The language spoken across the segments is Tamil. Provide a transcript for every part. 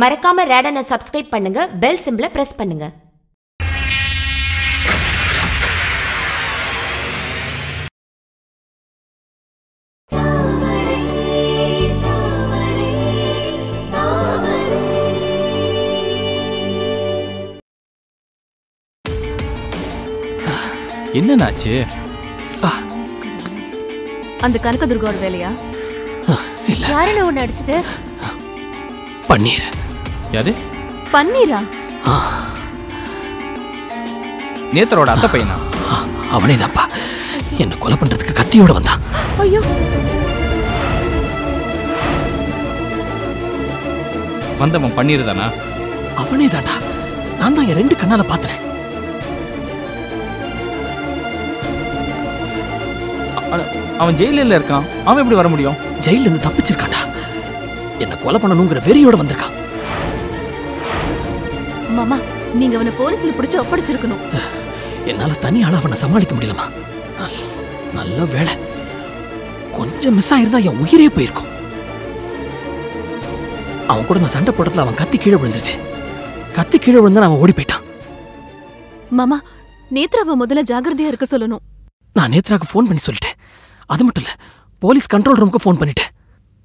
மறக்காம ரேடனை சப்ஸ்கிரைப் பண்ணுங்க. பெல் சிம்பிளை பிரஸ் பண்ணுங்க. என்னன்னாச்சு அந்த கனகதுர்காவோட வேலையா? இல்ல. யாருன்னு ஒண்ணு அடிச்சது பன்னீர். யாரு? பன்னீரா? நேத்தரோட அத்தை பையனா? அவனே தான்ப்பா என்ன கொலை பண்றதுக்கு கத்தியோட வந்தான் ஐயோ. வந்தவன் பண்ணிரு தானா? அவனே தான்டா நான் தான் என் ரெண்டு கண்ணால பார்த்தேன் அ- அவன் ஜெயிலில் இருக்கான். அவன் எப்படி வர முடியும்? ஜெயில இருந்து தப்பிச்சிருக்கான்டா. என்ன கொலை பண்ணணுங்கிற வெறியோட வந்திருக்கான். மாமா நீங்க அவனை போலீஸ்ல பிடிச்சு ஒப்படைச்சிருக்கணும். என்னால தனியால அவனை சமாளிக்க முடியலமா நல்ல- வேலை கொஞ்சம் மிஸ் ஆயிருந்தா என் உயிரே போயிருக்கும். அவன் கூட நான் சண்டை போட்டதுல அவன் கத்தி கீழே விழுந்துருச்சு. கத்தி கீழே விழுந்தா அவன் ஓடி போயிட்டான். மாமா நேத்ராவை முதல்ல ஜாகிரதையா இருக்க சொல்லணும். நான் நேத்ராக்கு ஃபோன் பண்ணி சொல்லிட்டேன். அது மட்டும் இல்ல போலீஸ் கண்ட்ரோல் ரூமுக்கு ஃபோன் பண்ணிட்டேன்.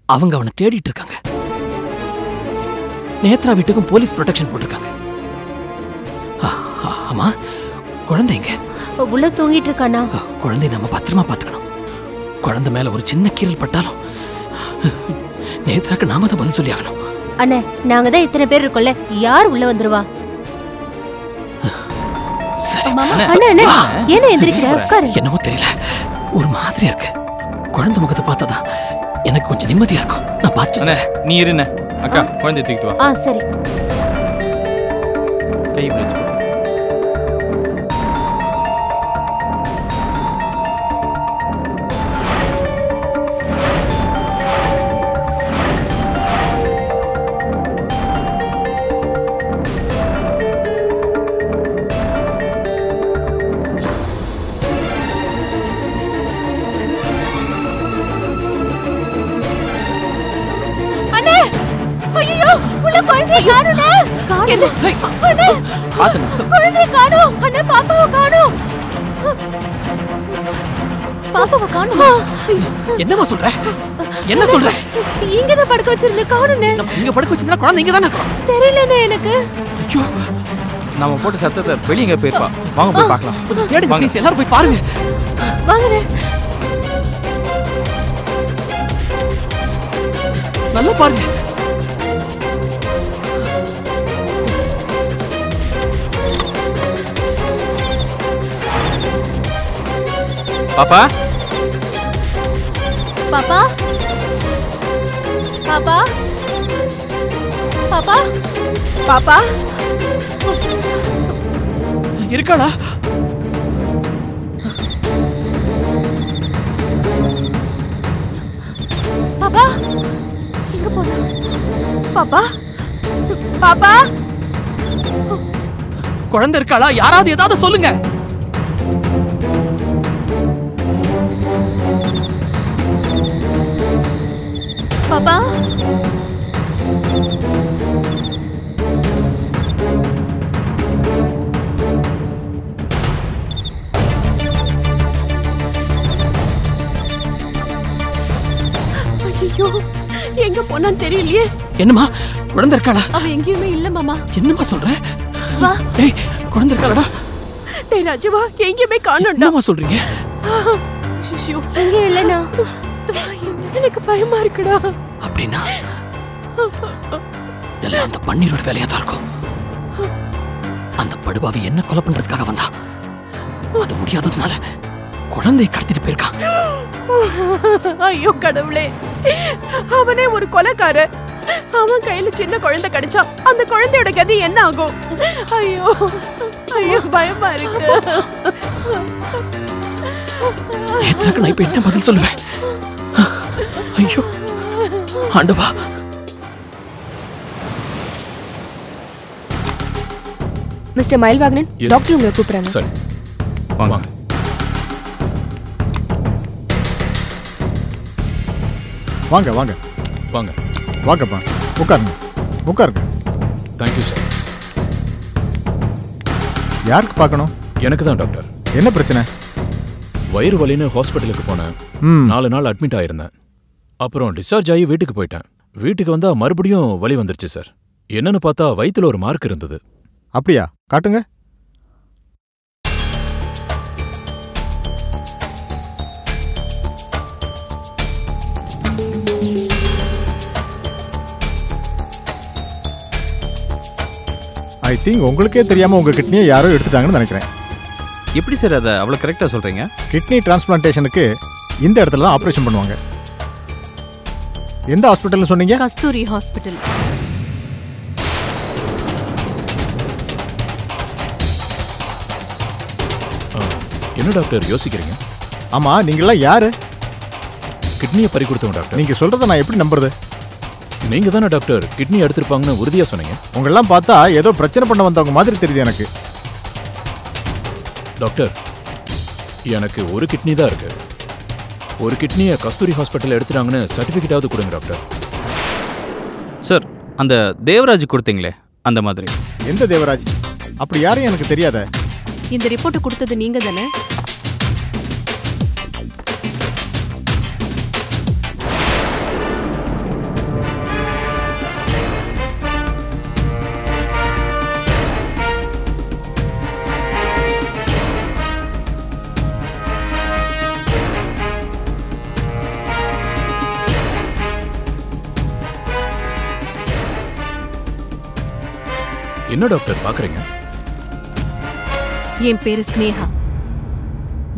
அவங்க அவனை தேடிட்டு இருக்காங்க. நேத்ரா வீட்டுக்கும் போலீஸ் ப்ரொடெக்ஷன் போட்டிருக்காங்க. ஆமா குழந்தைங்க உள்ள தூங்கிட்டு இருக்கானா? குழந்தைய நம்ம பத்திரமா பார்த்துக்கணும். குழந்தை மேல ஒரு சின்ன கீறல் பட்டாலும் நேத்ராக்கு நாம தான் பதில் சொல்லி ஆகணும். அண்ணே நாங்க தான் இத்தனை பேர் இருக்கோம்ல யார் உள்ள வந்துருவா? சரி அண்ணே. அண்ணே ஏன் எந்திரிக்கிற? உட்காரு. என்னமோ தெரியல. ஒரு மாதிரியா இருக்கு. குழந்தை முகத்தை பார்த்தாதான் எனக்கு கொஞ்சம் நிம்மதியா இருக்கும். நான் பார்த்து அண்ணே நீ இருண்ணே. அக்கா குழந்தைய தூக்கிட்டு வா. ஆ சரி. கை இப்படி என்னமா சொல்ற? என்ன சொல்ற? இங்கதான் படுக்க வச்சிருந்த காணுனே. நம்ம இங்க படுக்க வச்சிருந்தா குழந்தை இங்க தானே இருக்கும் தெரியலண்ணே எனக்கு. ஐயோ. நம்ம போட்ட சத்தத்தை வெளியே எங்க போயிருப்பா? வாங்க போய் பார்க்கலாம். கொஞ்சம் தேடுங்க வாங்க. ப்ளீஸ் எல்லாரும் போய் பாருங்க. வாங்கண்ணே. நல்லா பாருங்க. பாப்பா? பாப்பா? பாப்பா? பாப்பா? பாப்பா? இருக்காளா? பாப்பா? எங்க போனா? பாப்பா? பாப்பா? குழந்தை இருக்காளா? யாராவது ஏதாவது சொல்லுங்க. பாப்பா. ஐயோ எங்க போனான்னு தெரியலையே. என்னம்மா குழந்தை இருக்காளா அவ எங்கேயுமே இல்ல மாமா. என்னம்மா சொல்ற? வா. ஏய் குழந்தை இருக்காளடா டேய் ராஜுவா எங்கேயுமே காணோம்டா. என்னம்மா சொல்றீங்க? ஐயோ இங்க இல்லனா எனக்கு பயமா இருக்குடா. அப்படின்னா இதெல்லாம் அந்த பன்னீரோட வேலையா தான் இருக்கும். அந்த படுபாவி என்ன கொலை பண்றதுக்காக வந்தா? அது முடியாததுனால குழந்தையை கடத்திட்டு போயிருக்கான். ஐயோ கடவுளே. அவனே ஒரு கொலைக்காரன். அவன் கையில சின்ன குழந்தை கிடைச்சா அந்த குழந்தையோட கதி என்ன ஆகும்? ஐயோ ஐயோ பயமா இருக்கு. நான் இப்ப என்ன பதில் சொல்லுவேன்? ஐயோ ஆண்டவா. மிஸ்டர் மயில்வாகனன். டாக்டர் உங்களை கூப்பிடுறாங்க. சரி வாங்க. வாங்க. வாங்க வாங்க. வாங்கப்பா. உட்காருங்க. உட்காருங்க. தேங்க்யூ சார் யாருக்கு பார்க்கணும்? எனக்கு தான் டாக்டர். என்ன பிரச்சனை? வயிறு வலின்னு ஹாஸ்பிட்டலுக்கு போனேன். நாலு நாள் அட்மிட் ஆயிருந்தேன். அப்புறம் டிஸ்சார்ஜ் ஆகி வீட்டுக்கு போயிட்டேன். வீட்டுக்கு வந்தா மறுபடியும் வலி வந்துருச்சு சார் என்னன்னு பார்த்தா வயித்துல ஒரு மார்க் இருந்தது. அப்படியா? காட்டுங்க. ஐ திங்க் உங்களுக்கே தெரியாம உங்க கிட்னியை யாரோ எடுத்துட்டாங்கன்னு நினைக்கிறேன். எப்படி சார் அதை அவ்வளோ கரெக்டாக சொல்கிறீங்க கிட்னி டிரான்ஸ்பிளான்டேஷனுக்கு இந்த இடத்துல தான் ஆப்ரேஷன் பண்ணுவாங்க. எந்த ஹாஸ்பிட்டல்னு சொன்னீங்க? கஸ்தூரி ஹாஸ்பிட்டல். என்ன டாக்டர் யோசிக்கிறீங்க? ஆமா நீங்களாம் யாரு? கிட்னியை பறி கொடுத்தவங்க டாக்டர். நீங்க சொல்றதை நான் எப்படி நம்புறது? நீங்க தானே டாக்டர் கிட்னி எடுத்திருப்பாங்கன்னு உறுதியா சொன்னீங்க. உங்களெல்லாம் பார்த்தா ஏதோ பிரச்சனை பண்ண வந்தவங்க மாதிரி தெரியுது எனக்கு. டாக்டர் எனக்கு ஒரு கிட்னி தான் இருக்கு. ஒரு கிட்னியை கஸ்தூரி ஹாஸ்பிட்டல் எடுத்துட்டாங்கன்னு சர்டிஃபிகேட்டாவது கொடுங்க டாக்டர். சார் அந்த தேவராஜ் கொடுத்தீங்களே அந்த மாதிரி. எந்த தேவராஜ்? அப்படி யாரும் எனக்கு தெரியாத. இந்த ரிப்போர்ட் கொடுத்தது நீங்க தானே என்ன டாக்டர் பாக்குறீங்க என் பேரு ஸ்னேகா.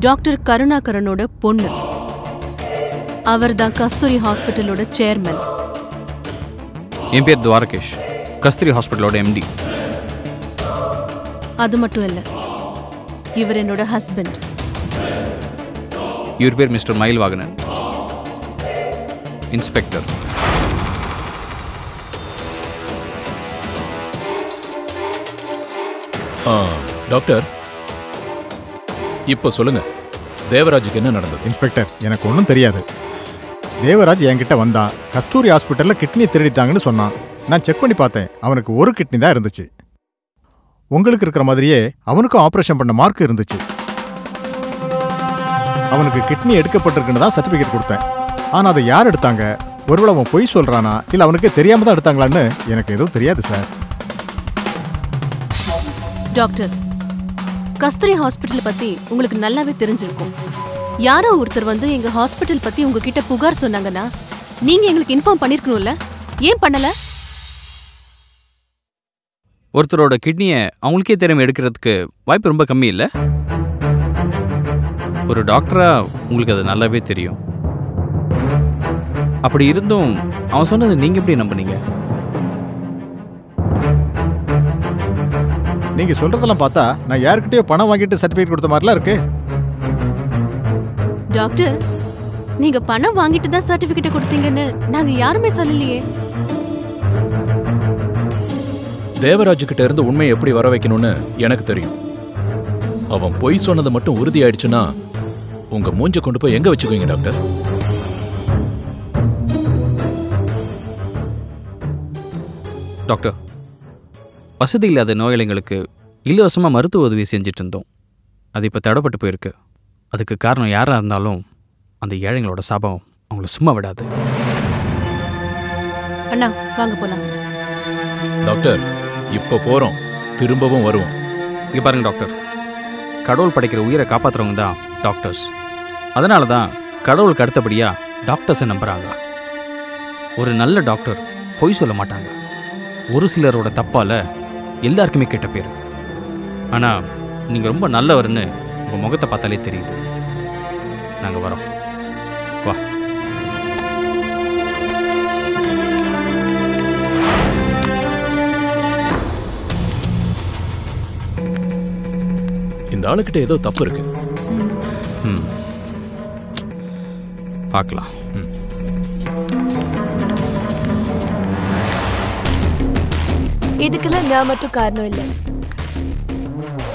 டாக்டர் கருணாகரனோட பொண்ணு. அவர்தான் கஸ்தூரி ஹாஸ்பிட்டலோட சேர்மன். என் பேர் துவாரகேஷ். கஸ்தூரி ஹாஸ்பிட்டலோட எம்டி அது மட்டும் இல்ல இவர் என்னோட ஹஸ்பண்ட் இவர் பேர் மிஸ்டர் மயில் வாகனன் இன்ஸ்பெக்டர். டாக்டர். இப்போ சொல்லுங்க. தேவராஜுக்கு என்ன நடந்தது? இன்ஸ்பெக்டர் எனக்கு ஒன்றும் தெரியாது. தேவராஜ் என்கிட்ட வந்தான் கஸ்தூரி ஹாஸ்பிட்டலில் கிட்னி திருடிட்டாங்கன்னு சொன்னான். நான் செக் பண்ணி பார்த்தேன். அவனுக்கு ஒரு கிட்னி தான் இருந்துச்சு. உங்களுக்கு இருக்கிற மாதிரியே அவனுக்கும் ஆப்ரேஷன் பண்ண மார்க் இருந்துச்சு. அவனுக்கு கிட்னி எடுக்கப்பட்டிருக்குன்னு தான் சர்டிஃபிகேட் கொடுத்தேன். ஆனால் அதை யார் எடுத்தாங்க? ஒருவேளை அவன் பொய் சொல்கிறானா இல்லை அவனுக்கு தெரியாமல் தான் எடுத்தாங்களான்னு எனக்கு எதுவும் தெரியாது சார். டாக்டர். கஸ்தூரி ஹாஸ்பிட்டல் பத்தி உங்களுக்கு நல்லாவே தெரிஞ்சிருக்கும். யாரோ ஒருத்தர் வந்து எங்க ஹாஸ்பிட்டல் பத்தி உங்ககிட்ட புகார் சொன்னாங்கன்னா நீங்க எங்களுக்கு இன்ஃபார்ம் பண்ணிருக்கணும்ல? ஏன் பண்ணல? ஒருத்தரோட கிட்னியை அவங்களுக்கே தெரியாம எடுக்கிறதுக்கு வாய்ப்பு ரொம்ப கம்மி இல்லை? ஒரு டாக்டரா உங்களுக்கு அது நல்லாவே தெரியும். அப்படி இருந்தும் அவன் சொன்னது நீங்க எப்படி நம்புனீங்க? நீங்க சொல்றதெல்லாம் பார்த்தா நான் யார்கிட்டயோ பணம் வாங்கிட்டு சர்டிஃபிகேட் கொடுத்த மாதிரிலாம் இருக்கு. டாக்டர் நீங்க பணம் வாங்கிட்டு தான் சர்டிபிகேட் கொடுத்தீங்கன்னு நாங்க யாருமே சொல்லலையே. தேவராஜு கிட்ட இருந்து உண்மையை எப்படி வர வைக்கணும்னு எனக்கு தெரியும். அவன் பொய் சொன்னது மட்டும் உறுதியாயிடுச்சுன்னா உங்க மூஞ்ச கொண்டு போய் எங்க வச்சுக்குவீங்க டாக்டர்? டாக்டர் வசதி இல்லாத நோயாளிங்களுக்கு இலவசமாக மருத்துவ உதவி செஞ்சுட்டு இருந்தோம் அது இப்போ தடைப்பட்டு போயிருக்கு. அதுக்கு காரணம் யாராக இருந்தாலும் அந்த ஏழைங்களோட சாபம் அவங்கள சும்மா விடாது. அண்ணா வாங்க போலாம். டாக்டர் இப்ப போறோம். திரும்பவும் வருவோம். இங்கே பாருங்க டாக்டர். கடவுள் படைக்கிற உயிரை காப்பாற்றுறவங்க தான் டாக்டர்ஸ். அதனால தான் கடவுளுக்கு அடுத்தபடியாக டாக்டர்ஸை நம்புகிறாங்க ஒரு நல்ல டாக்டர் பொய் சொல்ல மாட்டாங்க. ஒரு சிலரோட தப்பால் எல்லாருக்குமே கெட்ட பேர். ஆனால் நீங்கள் ரொம்ப நல்லவர்னு உங்கள் முகத்தை பார்த்தாலே தெரியுது. நாங்கள் வரோம். வா. இந்த ஆளுகிட்ட ஏதோ தப்பு இருக்கு. ம். பார்க்கலாம். இதுக்கெல்லாம் நான் மட்டும் காரணம் இல்லை.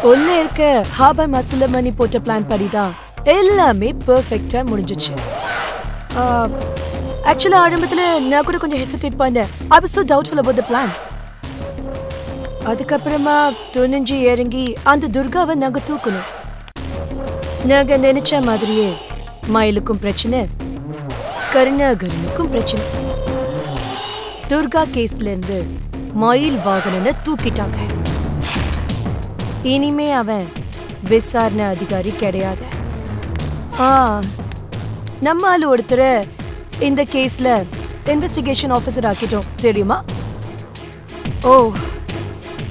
உள்ள இருக்க ஹாபர் மசில மணி போட்ட பிளான் படிதான். எல்லாமே பெர்ஃபெக்டா முடிஞ்சிச்சு. ஆக்சுவலா ஆரம்பத்துல நான் கூட கொஞ்சம் ஹெசிடேட் பண்ணேன். I was so doubtful about அதுக்கப்புறமா துணிஞ்சு இறங்கி அந்த துர்காவை நாங்க தூக்கணும். நாங்க நினைச்ச மாதிரியே மயிலுக்கும் பிரச்சனை கருணாகரனுக்கும் பிரச்சனை. துர்கா கேஸ்ல இருந்து மயில் வாகனனை தூக்கிட்டாங்க. இனிமே அவன் விசாரணை அதிகாரி கிடையாது. ஆ நம்ம ஆள் ஒருத்தரை இந்த கேஸ்ல இன்வெஸ்டிகேஷன் ஆஃபீஸர் ஆக்கிட்டோம் தெரியுமா? ஓ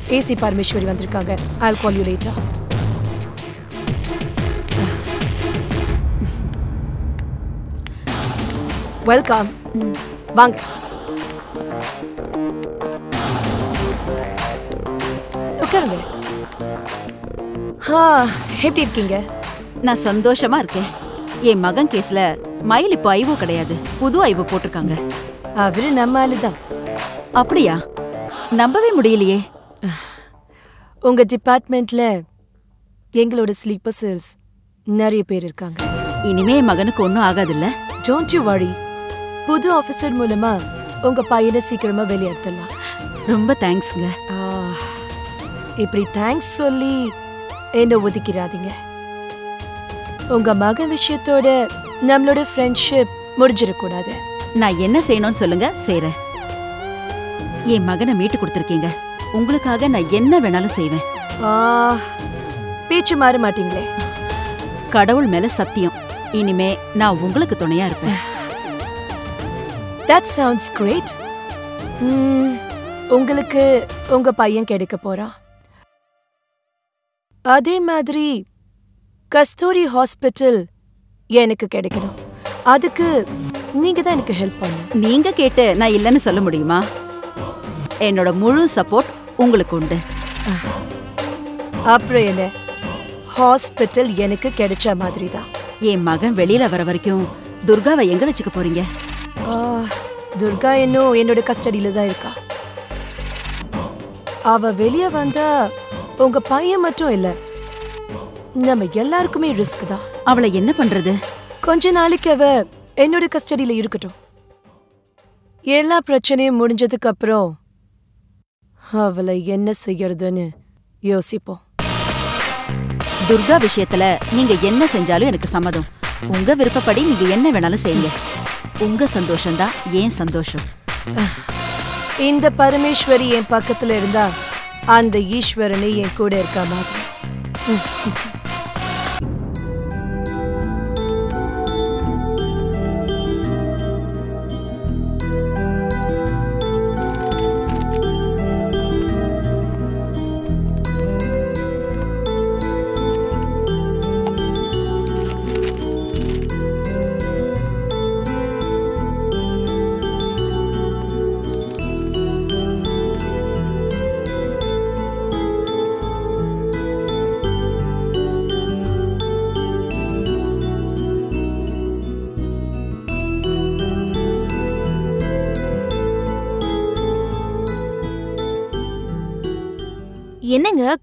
ஏசி பரமேஸ்வரி வந்திருக்காங்க. ஐ கால் யூ லேட்டா வெல்கம் வாங்க. உட்காருங்க எப்படி இருக்கீங்க? நான் சந்தோஷமா இருக்கேன். என் மகன் கேஸ்ல மயில் இப்போ ஐவோ கிடையாது. புது ஐவோ போட்டிருக்காங்க. அவரு நம்ம ஆளுதான். அப்படியா? நம்பவே முடியலையே. உங்க டிபார்ட்மெண்ட்ல எங்களோட ஸ்லீப்பர் செல்ஸ் நிறைய பேர் இருக்காங்க. இனிமே என் மகனுக்கு ஒன்றும் ஆகாதுல்ல? டோன்ட் யூ வரி புது ஆபீசர் மூலமா உங்க பையனை சீக்கிரமா வெளியெடுத்துடலாம் ரொம்ப தேங்க்ஸ்ங்க இப்படி தேங்க்ஸ் சொல்லி என்ன ஒதுக்கிறாதீங்க உங்க மகன் விஷயத்தோட நம்மளோட ஃப்ரெண்ட்ஷிப் முடிஞ்சிடக்கூடாது. நான் என்ன செய்யணும்னு சொல்லுங்க செய்றேன். என் மகனை மீட்டு கொடுத்துருக்கீங்க. உங்களுக்காக நான் என்ன வேணாலும் செய்வேன். ஆ, பேச்சு மாற மாட்டீங்களே. கடவுள் மேல சத்தியம். இனிமே நான் உங்களுக்கு துணையா இருப்பேன். தட் சவுண்ட்ஸ் கிரேட் உங்களுக்கு உங்க பையன் கிடைக்க போறான். அதே மாதிரி கஸ்தூரி ஹாஸ்பிட்டல் எனக்கு கிடைக்கணும். அதுக்கு நீங்க தான் எனக்கு ஹெல்ப் பண்ணணும். நீங்க கேட்டு நான் இல்லைன்னு சொல்ல முடியுமா? என்னோட முழு சப்போர்ட் உங்களுக்கு உண்டு. அப்புறம் என்ன? ஹாஸ்பிட்டல் எனக்கு கிடைச்ச மாதிரி தான். என் மகன் வெளியில வர வரைக்கும் துர்காவை எங்க வச்சுக்க போறீங்க? துர்கா இன்னும் என்னோட கஸ்டடியில தான் இருக்கா. அவ வெளியே வந்தா உங்க பையன் மட்டும் இல்ல. நம்ம எல்லாருக்குமே ரிஸ்க் தான். அவளை என்ன பண்றது? கொஞ்ச நாளைக்கு அவ என்னோட கஸ்டடியில இருக்கட்டும். எல்லா பிரச்சனையும் முடிஞ்சதுக்கு அப்புறம் அவளை என்ன செய்யறதுன்னு யோசிப்போம். துர்கா விஷயத்துல நீங்க என்ன செஞ்சாலும் எனக்கு சம்மதம். உங்க விருப்பப்படி நீங்க என்ன வேணாலும் செய்யுங்க. உங்க சந்தோஷம்தான் ஏன் சந்தோஷம். இந்த பரமேஸ்வரி என் பக்கத்துல இருந்தா அந்த ஈஸ்வரனை என் கூட இருக்க மாதிரி.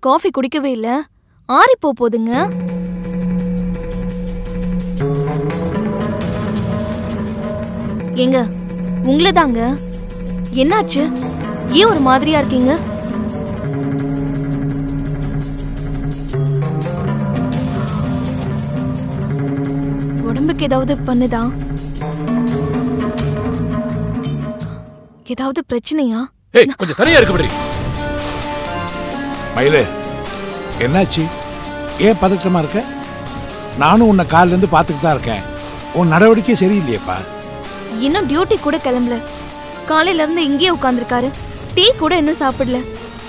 காஃபி குடிக்கவே இல்ல. ஆறி போ போதுங்க. ஏங்க உங்களதாங்க. என்னாச்சு? ஏன் ஒரு மாதிரியா இருக்கீங்க? உடம்புக்கு ஏதாவது பண்ணுதா? ஏதாவது பிரச்சனையா? கொஞ்சம் தனியா இருக்கு மயிலு என்னாச்சு? ஏன் பதற்றமா இருக்க? நானும் உன்னை காலில இருந்து பார்த்துட்டு தான் இருக்கேன். உன் நடவடிக்கை சரியில்லையேப்பா. இன்னும் டியூட்டி கூட கிளம்பல. காலையில இருந்து இங்கேயே உட்காந்துருக்காரு டீ கூட இன்னும் சாப்பிடல.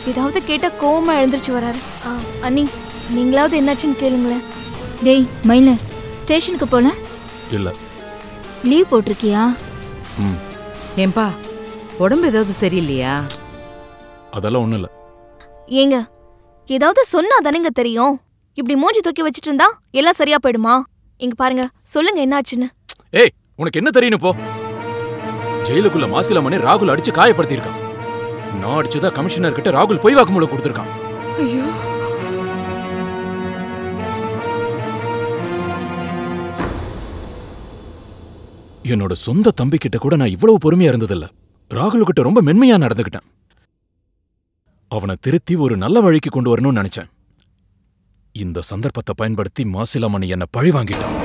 ஏதாவது கேட்டா கோவமா எழுந்திருச்சு வராரு. ஆ, அண்ணி நீங்களாவது என்னாச்சுன்னு கேளுங்களேன். டேய் மயில ஸ்டேஷனுக்கு போல? இல்ல. லீவ் போட்டிருக்கியா? ம். ஏன்பா உடம்பு ஏதாவது சரியில்லையா? அதெல்லாம் ஒண்ணும் இல்ல. ஏங்க ஏதாவது சொன்னா தானேங்க தெரியும். இப்படி மூஞ்சி தூக்கி வச்சிட்டு இருந்தா எல்லாம் சரியா போயிடுமா? இங்க பாருங்க சொல்லுங்க என்னாச்சுன்னு. ஏய் உனக்கு என்ன தெரியணும் போ. ஜெயிலுக்குள்ள மாசிலாமணி ராகுல் அடிச்சு காயப்படுத்தியிருக்கான். நான் அடிச்சதா கமிஷனர் கிட்ட ராகுல் பொய் வாக்குமூலம் கொடுத்திருக்கான். ஐயோ. என்னோட சொந்த தம்பி கிட்ட கூட நான் இவ்வளவு பொறுமையா இருந்ததில்ல. ராகுல் கிட்ட ரொம்ப மென்மையா நடந்துக்கிட்டேன். அவனை திருத்தி ஒரு நல்ல வழிக்கு கொண்டு வரணும்னு நினைச்சேன். இந்த சந்தர்ப்பத்தை பயன்படுத்தி மாசிலாமணி என்ன பழி வாங்கிட்டான்.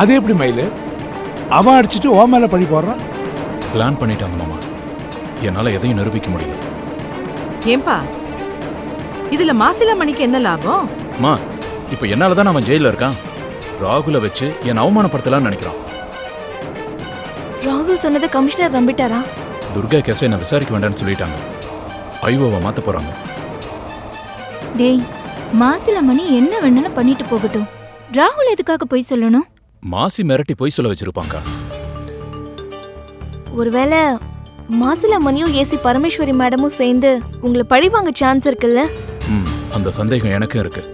அது எப்படி மயிலு? அவ அடிச்சிட்டு ஓ மேல பழி போடுறான் பிளான் பண்ணிட்டாங்க மாமா. என்னால எதையும் நிரூபிக்க முடியல. ஏன்பா? இதுல மாசிலா மணிக்கு என்ன லாபம்? மா இப்ப என்னால தான் அவன் ஜெயில இருக்கான். ராகுல வச்சு என்னை அவமானப்படுத்தலாம்னு நினைக்கிறான். ராகுல் சொன்னதை கமிஷனர் நம்பிட்டாரா? துர்கா கேஸை என்ன விசாரிக்க வேண்டாம்னு சொல்லிட்டாங்க. ஐஓவை மாத்த போறாங்க. டேய் மாசில மணி என்ன வேணாலும் பண்ணிட்டு போகட்டும். ராகுல் எதுக்காக போய் சொல்லணும்? மாசி மிரட்டி போய் சொல்ல வச்சிருப்பாங்க. ஒருவேளை மாசிலா மணியும் ஏசி பரமேஸ்வரி மேடமும் சேர்ந்து உங்களை பழிவாங்க சான்ஸ் இருக்குல்ல? ம் அந்த சந்தேகம் எனக்கும் இருக்கு.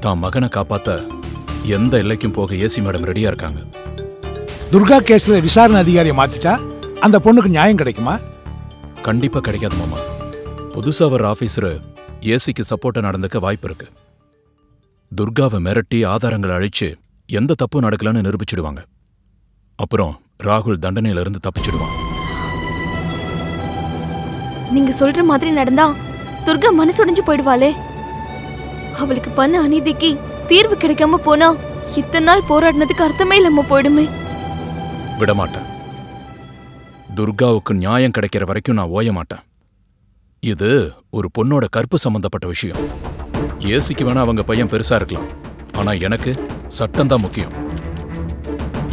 தான் மகனை காப்பாத்த எந்த எல்லைக்கும் போக ஏசி மேடம் ரெடியா இருக்காங்க. துர்கா கேஸ்ல விசாரணை அதிகாரியை மாத்திட்டா? அந்த பொண்ணுக்கு நியாயம் கிடைக்குமா? கண்டிப்பா கிடைக்காது மாமா. புதுசா வர ஆபீசர் ஏசிக்கு சப்போர்ட்டா நடந்துக்க வாய்ப்பு இருக்கு. துர்காவை மிரட்டி ஆதாரங்களை அழிச்சு எந்த தப்பும் நடக்கலன்னு நிரூபிச்சிடுவாங்க. அப்புறம் ராகுல் தண்டனையில இருந்து தப்பிச்சிடுவான். நீங்க சொல்ற மாதிரி நடந்தா துர்கா மனசுடைஞ்சு போயிடுவாளே. அவளுக்கு பண்ண அநீதிக்கு தீர்வு கிடைக்காம போனா இத்தனை நாள் போராடினதுக்கு அர்த்தமே இல்லாம போயிடுமே. விடமாட்டேன். துர்காவுக்கு நியாயம் கிடைக்கிற வரைக்கும் நான் ஓய மாட்டேன். இது ஒரு பொண்ணோட கற்பு சம்பந்தப்பட்ட விஷயம். ஏசிக்கு வேணா அவங்க பையன் பெருசா இருக்கலாம். ஆனா எனக்கு சட்டம் தான் முக்கியம்.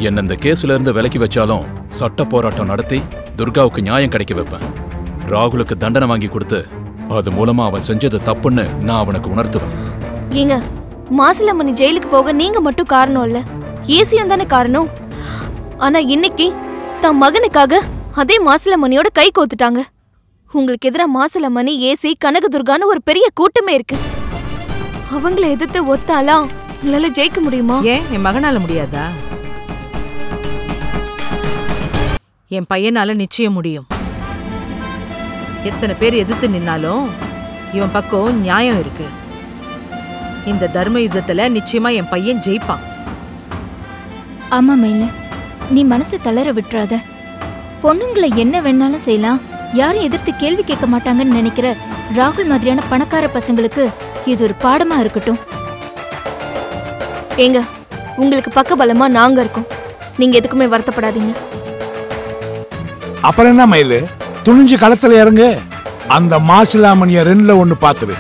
என்ன இந்த கேஸ்ல இருந்து விலக்கி வச்சாலும் சட்ட போராட்டம் நடத்தி துர்காவுக்கு நியாயம் கிடைக்க வைப்பேன். ராகுலுக்கு தண்டனை வாங்கி கொடுத்து அது மூலமா அவன் செஞ்சது தப்புன்னு நான் அவனுக்கு உணர்த்துவேன். ஏங்க மாசிலம்மணி ஜெயிலுக்கு போக நீங்க மட்டும் காரணம் இல்ல. ஏசியம் தானே காரணம். ஆனா இன்னைக்கு தன் மகனுக்காக அதே மாசிலம்மணியோட கை கோத்துட்டாங்க. உங்களுக்கு எதிரா மாசிலம்மணி ஏசி கனகதுர்கான்னு ஒரு பெரிய கூட்டமே இருக்கு. அவங்கள எதிர்த்து ஒத்தாலா உங்களால ஜெயிக்க முடியுமா? ஏன்? என் மகனால முடியாதா? என் பையனால நிச்சயம் முடியும். எத்தனை பேர் எதிர்த்து நின்னாலும் இவன் பக்கம் நியாயம் இருக்கு. இந்த தர்ம யுத்தத்துல நிச்சயமா என் பையன் ஜெயிப்பான். ஆமா மயில நீ மனசை தளர விட்டுறாத. பொண்ணுங்களை என்ன வேணாலும் செய்யலாம். யாரும் எதிர்த்து கேள்வி கேட்க மாட்டாங்கன்னு நினைக்கிற ராகுல் மாதிரியான பணக்கார பசங்களுக்கு இது ஒரு பாடமா இருக்கட்டும். ஏங்க உங்களுக்கு பக்கபலமா நாங்க இருக்கோம். நீங்க எதுக்குமே வருத்தப்படாதீங்க. அப்புறம் என்ன மயிலு? துணிஞ்சு களத்துல இறங்கு. அந்த மாசிலாமணிய ரெண்டுல ஒண்ணு பாத்துரு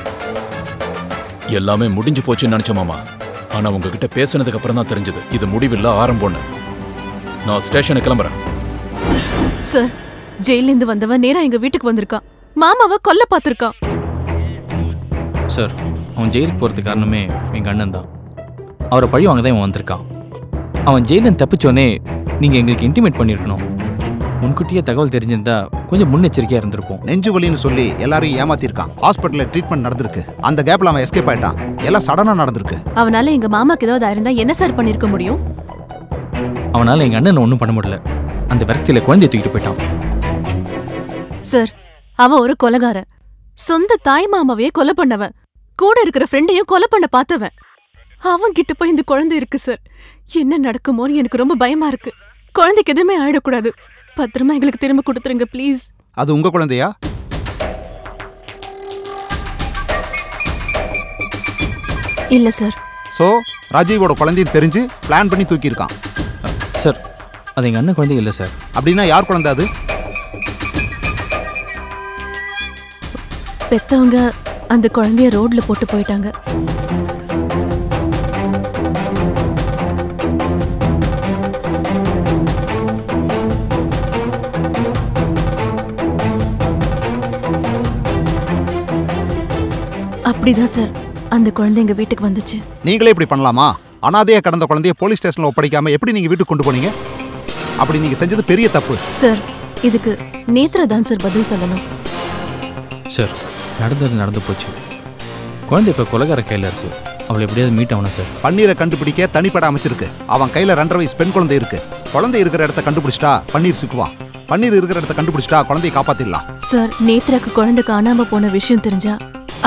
எல்லாமே முடிஞ்சு போச்சுன்னு நினைச்ச மாமா. ஆனா உங்ககிட்ட பேசினதுக்கு அப்புறம் தான் தெரிஞ்சது. இது முடிவில்ல ஆரம்பம்னு. நான் ஸ்டேஷனுக்கு கிளம்புறேன். சார் ஜெயில இருந்து வந்தவன் நேரா எங்க வீட்டுக்கு வந்திருக்கான். மாமாவை கொல்ல பார்த்திருக்கான். சார் அவன் ஜெயிலுக்கு போகிறதுக்கு காரணமே எங்கள் அண்ணன் தான். அவரை பழி வாங்க தான் இவன் வந்திருக்கான். அவன் ஜெயிலில் தப்பிச்சோன்னே நீங்கள் எங்களுக்கு இன்டிமேட் பண்ணியிருக்கணும். முன்கூட்டியே தகவல் தெரிஞ்சிருந்தா கொஞ்சம் முன்னெச்சரிக்கையாக இருந்திருப்போம். நெஞ்சு வலின்னு சொல்லி எல்லாரையும் ஏமாத்திருக்கான். ஹாஸ்பிட்டல்ல ட்ரீட்மெண்ட் நடந்திருக்கு. அந்த கேப்ல அவன் எஸ்கேப் ஆயிட்டான். எல்லாம் சடனா நடந்திருக்கு. அவனால எங்க மாமாக்கு ஏதாவது ஆயிருந்தா என்ன சார் பண்ணிருக்க முடியும்? அவனால் எங்கள் அண்ணனை ஒன்றும் பண்ண முடியல. அந்த விரக்தியில் குழந்தைய தூக்கிட்டு போயிட்டான். சார் அவன் ஒரு கொலகாரன் சொந்த தாய் மாமாவையே கொலை பண்ணவன். கூட இருக்கிற ஃப்ரெண்டையும் கொலை பண்ண பார்த்தவன். அவன் கிட்ட போய் இந்த குழந்தை இருக்கு சார். என்ன நடக்குமோன்னு எனக்கு ரொம்ப பயமா இருக்கு. குழந்தைக்கு எதுவுமே ஆயிடக்கூடாது. பத்திரமா எங்களுக்கு திரும்ப கொடுத்துருங்க ப்ளீஸ் அது உங்க குழந்தையா? இல்ல சார். சோ ராஜீவோட குழந்தைன்னு தெரிஞ்சு பிளான் பண்ணி தூக்கியிருக்கான். அது எங்கள் அண்ணன் குழந்தை இல்லை சார். அப்படின்னா யார் குழந்தை அது? பெத்தவங்க அந்த குழந்தைய ரோட்ல போட்டு போயிட்டாங்க. அப்படிதான் சார். அந்த குழந்தை எங்க வீட்டுக்கு வந்துச்சு. நீங்களே இப்படி பண்ணலாமா? அனாதையா கடந்த குழந்தைய போலீஸ் ஸ்டேஷன்ல ஒப்படைக்காம எப்படி நீங்க வீட்டுக்கு கொண்டு போனீங்க? அப்படி நீங்க செஞ்சது பெரிய தப்பு. சார் இதுக்கு நேத்ரா தான் சார் பதில் சொல்லணும். சார் நடந்தது நடந்து போச்சு. குழந்தை இப்போ கொலகார கையில் இருக்கு. அவளை எப்படியாவது மீட் ஆகணும் சார்? பன்னீரை கண்டுபிடிக்க தனிப்பட அமைச்சிருக்கு. அவன் கையில ரெண்டரை வயசு பெண் குழந்தை இருக்கு. குழந்தை இருக்கிற இடத்த கண்டுபிடிச்சிட்டா பன்னீர் சிக்குவான். பன்னீர் இருக்கிற இடத்த கண்டுபிடிச்சிட்டா குழந்தையை காப்பாத்திடலாம். சார் நேத்ராக்கு குழந்தை காணாம போன விஷயம் தெரிஞ்சா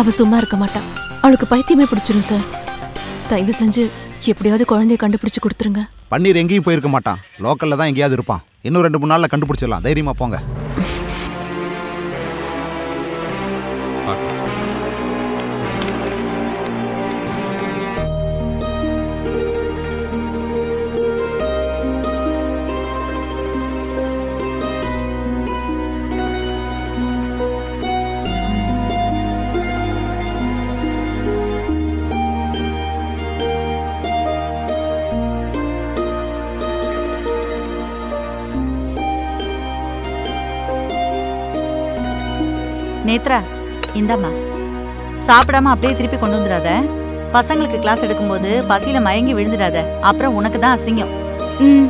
அவ சும்மா இருக்க மாட்டா. அவளுக்கு பைத்தியமே பிடிச்சிடும் சார். தயவு செஞ்சு எப்படியாவது குழந்தைய கண்டுபிடிச்சு கொடுத்துருங்க. பன்னீர் எங்கேயும் போயிருக்க மாட்டான். லோக்கலில் தான் எங்கேயாவது இருப்பான். இன்னும் ரெண்டு மூணு நாளில் கண்டுபிடிச்சிடலாம். தைரியமாக போங்க. நேத்ரா இந்தாம்மா. சாப்பிடாம அப்படியே திருப்பி கொண்டு வந்துடாத. பசங்களுக்கு கிளாஸ் எடுக்கும்போது பசியில மயங்கி விழுந்துடாத. அப்புறம் உனக்கு தான் அசிங்கம். ம்.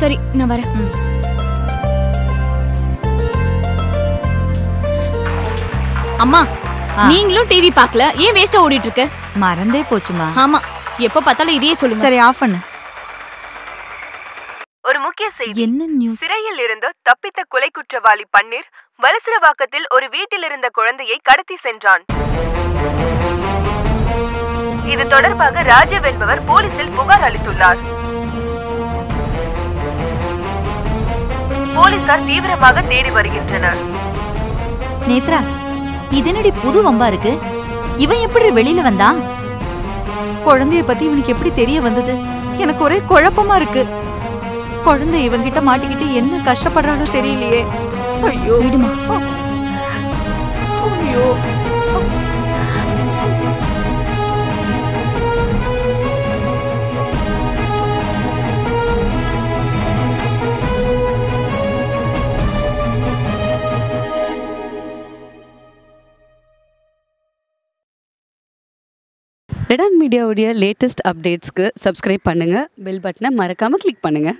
சரி நான் வரேன். அம்மா நீங்களும் டிவி பார்க்கல ஏன் வேஸ்டா ஓடிட்டு இருக்க மறந்தே போச்சுமா? ஆமா எப்ப பார்த்தாலும் இதையே சொல்லுங்க. சரி ஆஃப் பண்ணு. ஒரு முக்கிய செய்தி. என்ன நியூஸ் சிறையில் இருந்து தப்பித்த கொலை குற்றவாளி பன்னீர் வலசரவாக்கத்தில் ஒரு வீட்டில் இருந்த குழந்தையை கடத்தி சென்றான். இது தொடர்பாக ராஜீவ் என்பவர் போலீசில் புகார் அளித்துள்ளார். போலீசார் தீவிரமாக தேடி வருகின்றனர். நேத்ரா இது என்னடி புது வம்பா இருக்கு? இவன் எப்படி வெளியில வந்தான் குழந்தைய பத்தி இவனுக்கு எப்படி தெரிய வந்தது? எனக்கு ஒரே குழப்பமா இருக்கு. குழந்தை இவன்கிட்ட மாட்டிக்கிட்டு என்ன கஷ்டப்படுறானோ தெரியலையே. ஐயோ. விடுமா. ஐயோ. வெடான் மீடியாவுடைய லேட்டஸ்ட் அப்டேட்ஸ்க்கு சப்ஸ்கிரைப் பண்ணுங்கள் பெல் பட்டனை மறக்காமல் கிளிக் பண்ணுங்கள்